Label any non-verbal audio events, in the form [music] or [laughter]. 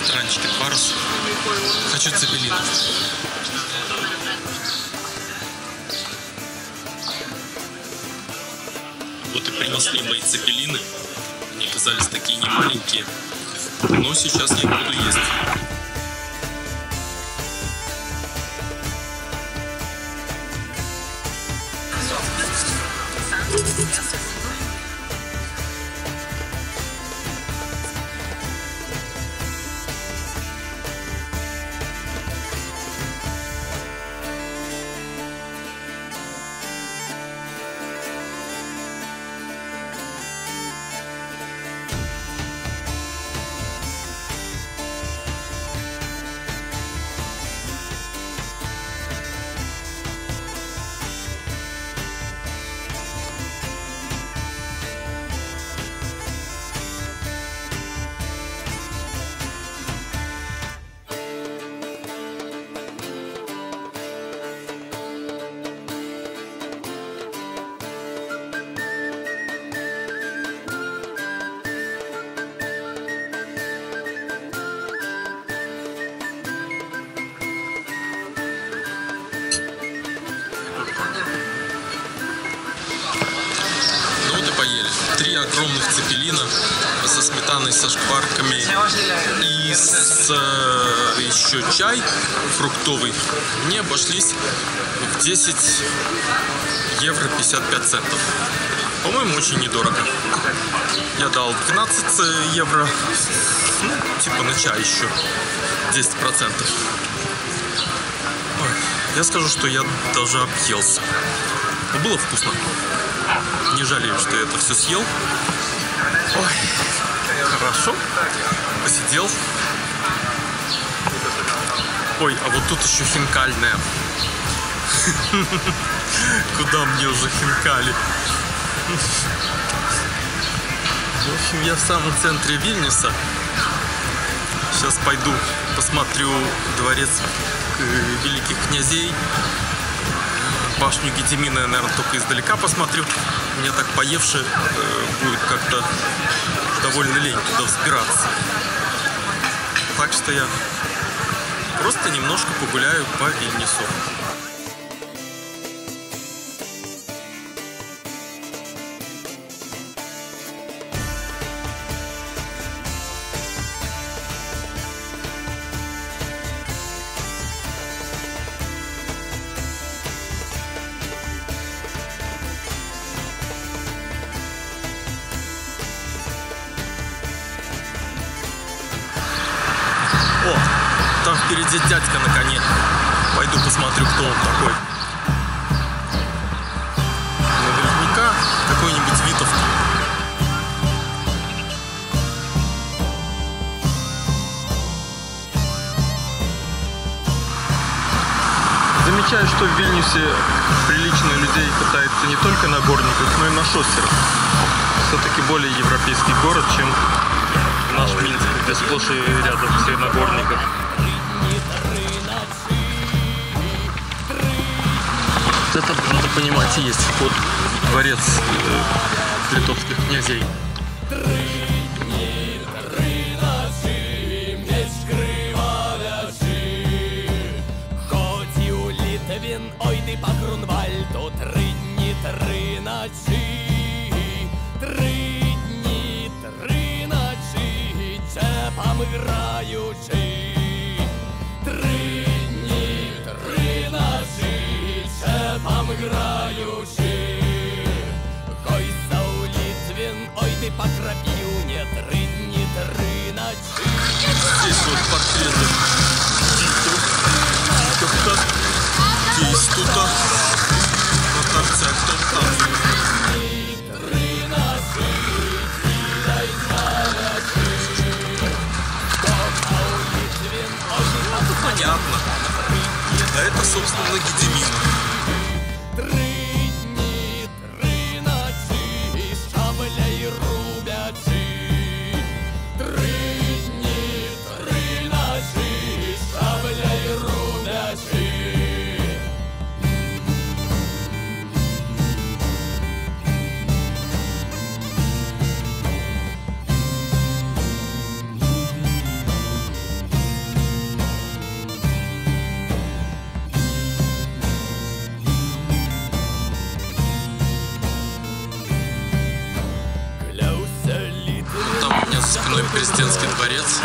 ресторанчике Тварус. Хочу цепелинов. Вот и принесли мои цепелины. Они оказались такие немаленькие. Но сейчас я буду есть. Ну огромных цепелина со сметаной, со шкварками и с э, еще чай фруктовый. Мне обошлись в 10 евро 55 центов. По-моему, очень недорого. Я дал 12 евро, ну, типа на чай еще 10 процентов. Я скажу, что я даже объелся. Но было вкусно. Не жалею, что я это все съел. Ой, хорошо. Посидел. Ой, а вот тут еще хинкальная. [laughs] Куда мне уже хинкали? В общем, я в самом центре Вильнюса. Сейчас пойду посмотрю дворец э, великих князей. Башню Гедемина я, наверное, только издалека посмотрю. Мне так поевши э, будет как-то довольно лень туда взбираться. Так что я просто немножко погуляю по Вильнюсу. О, там впереди дядька на коне. Пойду посмотрю, кто он такой. Наверняка какой-нибудь Витов. Замечаю, что в Вильнюсе прилично людей катается не только на горниках, но и на шоссерах. Все-таки более европейский город, чем наш Минск, где сплошь и рядом все на горниках. Вот это, надо понимать, есть вход в дворец э, литовских князей. Чепом А это, собственно, Гедемин. Сыпной президентский дворец.